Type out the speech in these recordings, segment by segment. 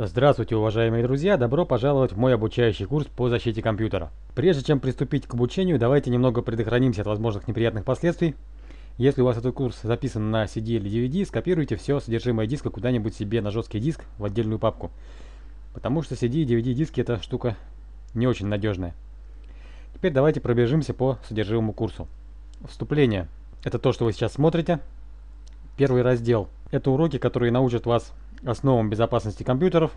Здравствуйте, уважаемые друзья! Добро пожаловать в мой обучающий курс по защите компьютера. Прежде чем приступить к обучению, давайте немного предохранимся от возможных неприятных последствий. Если у вас этот курс записан на CD или DVD, скопируйте все содержимое диска куда-нибудь себе на жесткий диск в отдельную папку. Потому что CD и DVD диски это штука не очень надежная. Теперь давайте пробежимся по содержимому курсу. Вступление. Это то, что вы сейчас смотрите. Первый раздел. Это уроки, которые научат вас основам безопасности компьютеров.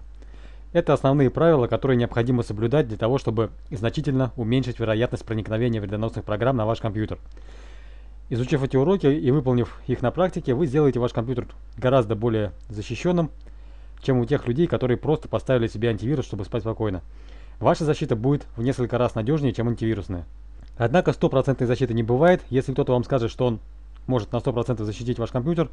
Это основные правила, которые необходимо соблюдать для того, чтобы значительно уменьшить вероятность проникновения вредоносных программ на ваш компьютер. Изучив эти уроки и выполнив их на практике, вы сделаете ваш компьютер гораздо более защищенным, чем у тех людей, которые просто поставили себе антивирус, чтобы спать спокойно. Ваша защита будет в несколько раз надежнее, чем антивирусная. Однако стопроцентной защиты не бывает. Если кто-то вам скажет, что он может на 100% защитить ваш компьютер,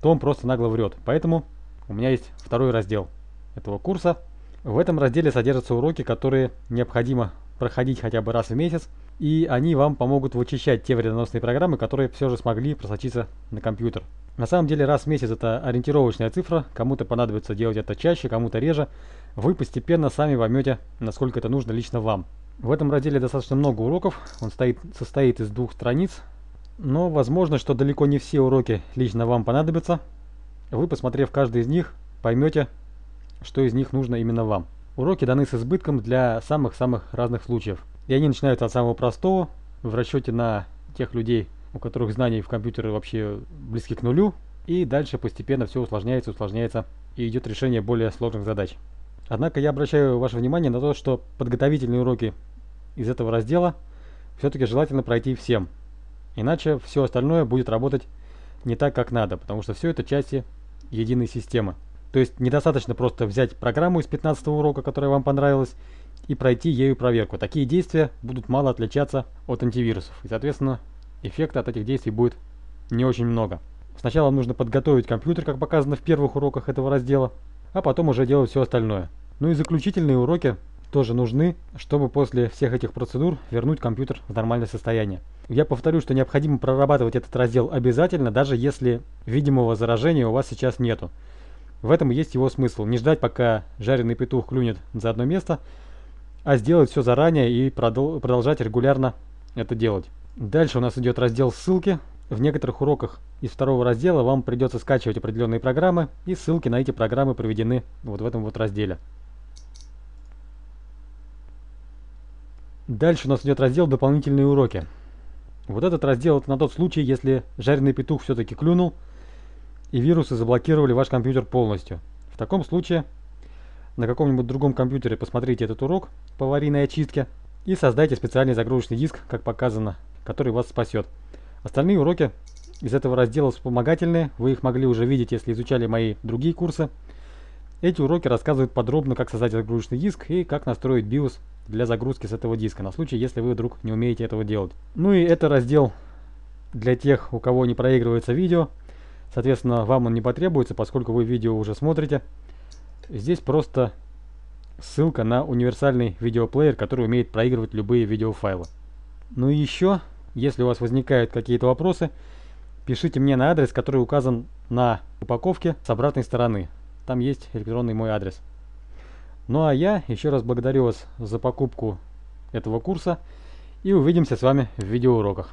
то он просто нагло врет. Поэтому у меня есть второй раздел этого курса. В этом разделе содержатся уроки, которые необходимо проходить хотя бы раз в месяц, и они вам помогут вычищать те вредоносные программы, которые все же смогли просочиться на компьютер. На самом деле раз в месяц это ориентировочная цифра, кому-то понадобится делать это чаще, кому-то реже. Вы постепенно сами поймете, насколько это нужно лично вам. В этом разделе достаточно много уроков, он стоит, состоит из двух страниц, но возможно, что далеко не все уроки лично вам понадобятся, вы, посмотрев каждый из них, поймете, что из них нужно именно вам. Уроки даны с избытком для самых-самых разных случаев. И они начинаются от самого простого, в расчете на тех людей, у которых знаний в компьютере вообще близки к нулю, и дальше постепенно все усложняется, усложняется, и идет решение более сложных задач. Однако я обращаю ваше внимание на то, что подготовительные уроки из этого раздела все-таки желательно пройти всем. Иначе все остальное будет работать не так, как надо, потому что все это части единой системы. То есть недостаточно просто взять программу из 15 урока, которая вам понравилась, и пройти ею проверку. Такие действия будут мало отличаться от антивирусов. И, соответственно, эффекта от этих действий будет не очень много. Сначала нужно подготовить компьютер, как показано в первых уроках этого раздела, а потом уже делать все остальное. Ну и заключительные уроки тоже нужны, чтобы после всех этих процедур вернуть компьютер в нормальное состояние. Я повторю, что необходимо прорабатывать этот раздел обязательно, даже если видимого заражения у вас сейчас нету. В этом есть его смысл. Не ждать, пока жареный петух клюнет за одно место, а сделать все заранее и продол продолжать регулярно это делать. Дальше у нас идет раздел ссылки. В некоторых уроках из второго раздела вам придется скачивать определенные программы, и ссылки на эти программы приведены вот в этом вот разделе. Дальше у нас идет раздел «Дополнительные уроки». Вот этот раздел это на тот случай, если жареный петух все-таки клюнул, и вирусы заблокировали ваш компьютер полностью. В таком случае на каком-нибудь другом компьютере посмотрите этот урок по аварийной очистке и создайте специальный загрузочный диск, как показано, который вас спасет. Остальные уроки из этого раздела вспомогательные, вы их могли уже видеть, если изучали мои другие курсы. Эти уроки рассказывают подробно, как создать загрузочный диск и как настроить BIOS для загрузки с этого диска, на случай, если вы вдруг не умеете этого делать. Ну и это раздел для тех, у кого не проигрывается видео. Соответственно, вам он не потребуется, поскольку вы видео уже смотрите. Здесь просто ссылка на универсальный видеоплеер, который умеет проигрывать любые видеофайлы. Ну и еще, если у вас возникают какие-то вопросы, пишите мне на адрес, который указан на упаковке с обратной стороны. Там есть электронный мой адрес. Ну а я еще раз благодарю вас за покупку этого курса и увидимся с вами в видеоуроках.